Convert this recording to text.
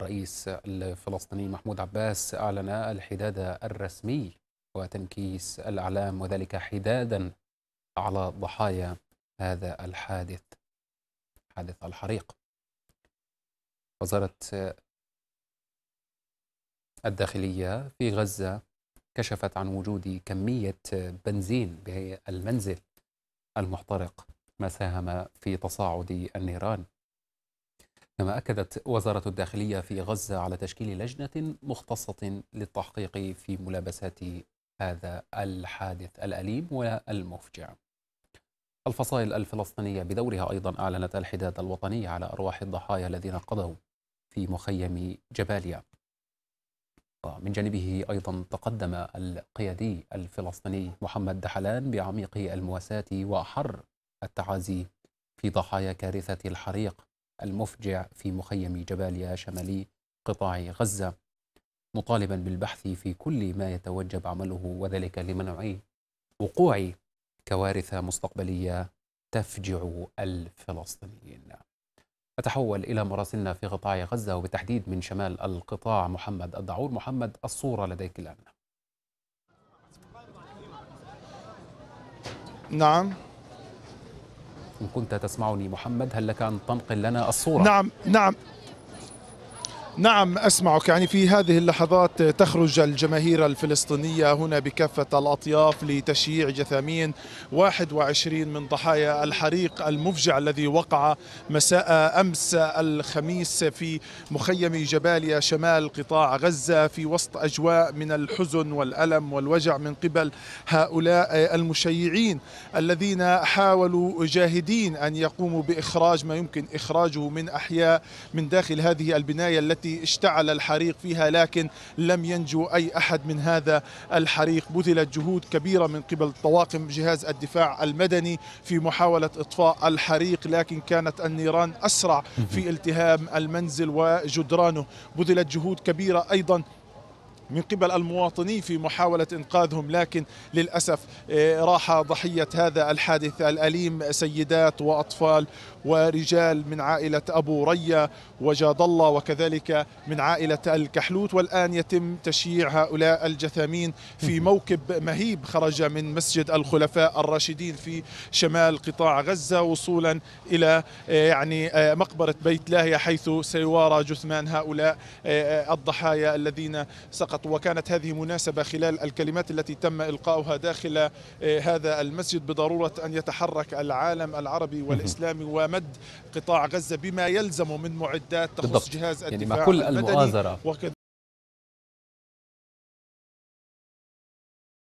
الرئيس الفلسطيني محمود عباس أعلن الحداد الرسمي وتنكيس الأعلام وذلك حدادا على ضحايا هذا الحادث حادث الحريق. وزارة الداخلية في غزة كشفت عن وجود كمية بنزين بالمنزل المحترق ما ساهم في تصاعد النيران. كما أكدت وزارة الداخلية في غزة على تشكيل لجنة مختصة للتحقيق في ملابسات هذا الحادث الأليم والمفجع. الفصائل الفلسطينية بدورها أيضا أعلنت الحداد الوطني على أرواح الضحايا الذين قضوا في مخيم جباليا. من جانبه أيضا تقدم القيادي الفلسطيني محمد دحلان بعميق المواساة وأحر التعازي في ضحايا كارثة الحريق المفجع في مخيم جباليا شمالي قطاع غزة مطالبا بالبحث في كل ما يتوجب عمله وذلك لمنع وقوع كوارث مستقبلية تفجع الفلسطينيين. نتحول إلى مراسلنا في قطاع غزة وبالتحديد من شمال القطاع محمد الدعور. محمد الصورة لديك الآن. نعم. إن كنت تسمعني. محمد هل لك أن تنقل لنا الصورة؟ نعم نعم. نعم أسمعك. يعني في هذه اللحظات تخرج الجماهير الفلسطينية هنا بكافة الأطياف لتشييع جثامين 21 من ضحايا الحريق المفجع الذي وقع مساء أمس الخميس في مخيم جباليا شمال قطاع غزة في وسط أجواء من الحزن والألم والوجع من قبل هؤلاء المشيعين الذين حاولوا جاهدين أن يقوموا بإخراج ما يمكن إخراجه من أحياء من داخل هذه البناية التي التي اشتعل الحريق فيها لكن لم ينجو أي أحد من هذا الحريق. بذلت جهود كبيرة من قبل طواقم جهاز الدفاع المدني في محاولة إطفاء الحريق لكن كانت النيران أسرع في التهام المنزل وجدرانه. بذلت جهود كبيرة أيضا من قبل المواطنين في محاولة إنقاذهم لكن للأسف راح ضحية هذا الحادث الأليم سيدات وأطفال ورجال من عائلة أبو ريا وجاد الله وكذلك من عائلة الكحلوت. والآن يتم تشييع هؤلاء الجثامين في موكب مهيب خرج من مسجد الخلفاء الراشدين في شمال قطاع غزة وصولا إلى يعني مقبرة بيت لاهية حيث سيوارى جثمان هؤلاء الضحايا الذين سقطوا وكانت هذه مناسبة خلال الكلمات التي تم إلقاؤها داخل هذا المسجد بضرورة أن يتحرك العالم العربي والإسلامي ومد قطاع غزة بما يلزم من معدات تخص جهاز الدفاع يعني مع كل المؤازرة.